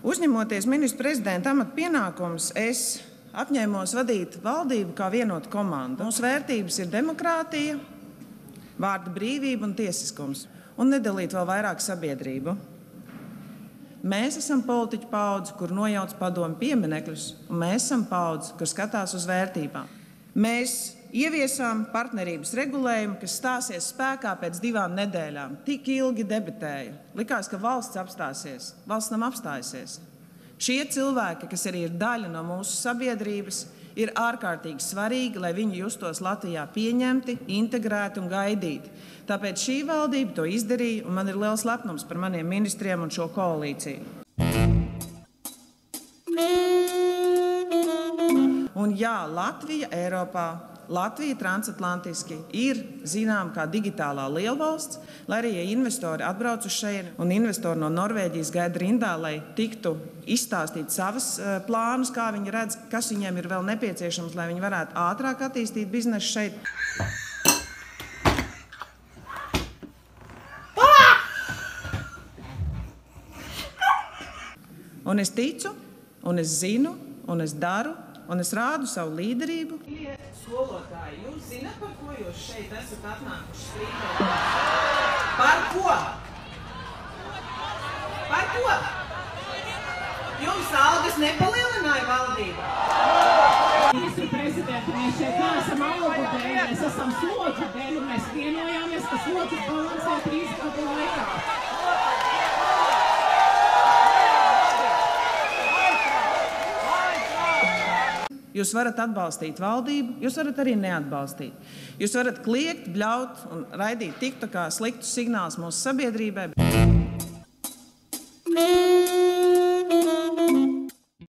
Uzņemoties ministra prezidenta amata pienākumus, es apņēmos vadīt valdību kā vienotu komandu. Mūsu vērtības ir demokrātija, vārda brīvība un tiesiskums, un nedalīt vēl vairāk sabiedrību. Mēs esam politiķu paudze, kur nojauc padomu pieminekļus, un mēs esam paudze, kur skatās uz vērtībām. Mēs ieviesām partnerības regulējumu, kas stāsies spēkā pēc divām nedēļām. Tik ilgi debatēja. Likās, ka valsts apstāsies. Valsts nav apstājusies. Šie cilvēki, kas arī ir daļa no mūsu sabiedrības, ir ārkārtīgi svarīgi, lai viņi justos Latvijā pieņemti, integrēti un gaidīti. Tāpēc šī valdība to izdarīja, un man ir liels lepnums par maniem ministriem un šo koalīciju. Un jā, Latvija Eiropā Latvija transatlantiski ir zināma kā digitālā lielvalsts, lai arī ja investori atbrauc uz šejienu un investori no Norvēģijas gaida rindā, lai tiktu izstāstīt savas uh, plānus, kā viņi redz, kas viņiem ir vēl nepieciešams, lai viņi varētu ātrāk attīstīt biznesu šeit. Un es ticu, un es zinu, un es daru, un es rādu savu līderību. Skolotāji, jūs zināt, par ko jūs šeit esat atnākuši strīdot? Par ko? Par ko? Jums algas nepalielināja valdība. Ministru prezidenti, mēs šeit neesam algu dēļ, mēs esam slodžu dēļ, un mēs vienojāmies, ka slodzes balansē trīs gadu laikā. Jūs varat atbalstīt valdību, jūs varat arī neatbalstīt. Jūs varat kliegt, bļaut un raidīt tiktu kā sliktus signālus mūsu sabiedrībai.